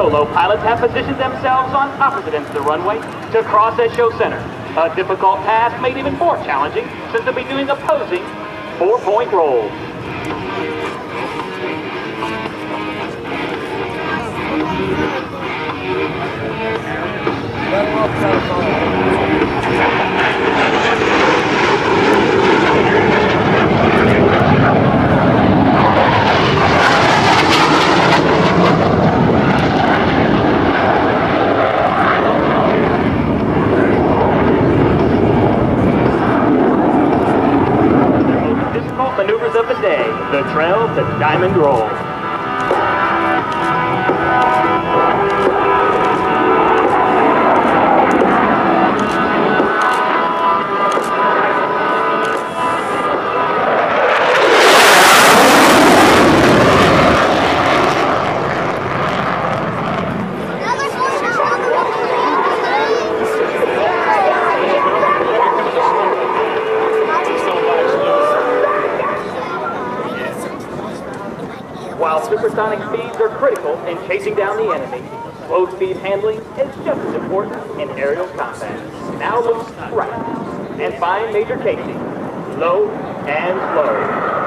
Solo pilots have positioned themselves on opposite ends of the runway to cross at show center. A difficult task made even more challenging since they'll be doing opposing four-point rolls. Roll. While supersonic speeds are critical in chasing down the enemy, slow speed handling is just as important in aerial combat. Now look right and find Major Casey, low and slow.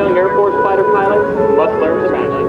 Young Air Force fighter pilots must learn to master.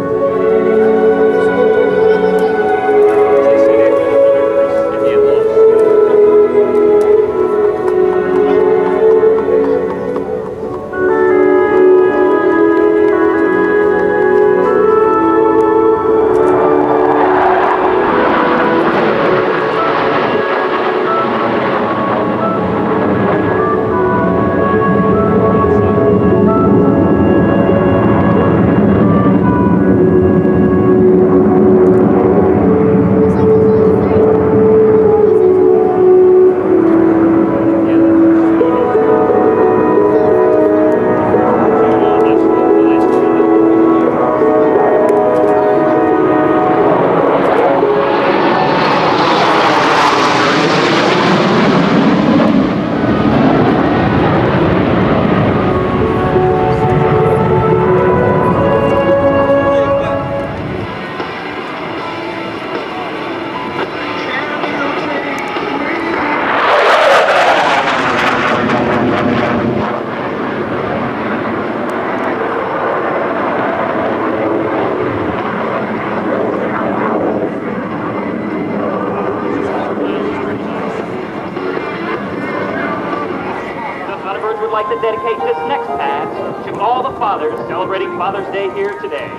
like to dedicate this next pad to all the fathers celebrating Father's Day here today.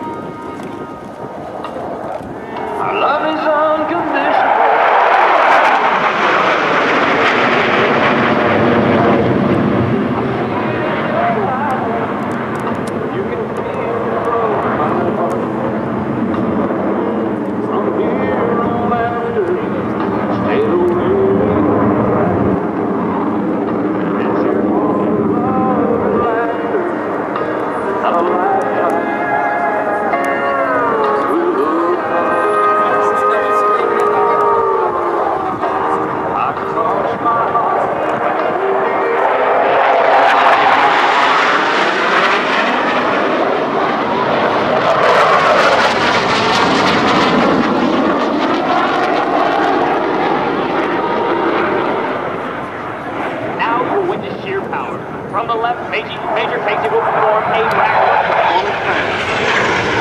Our love is unconditional. Casey will perform a wrap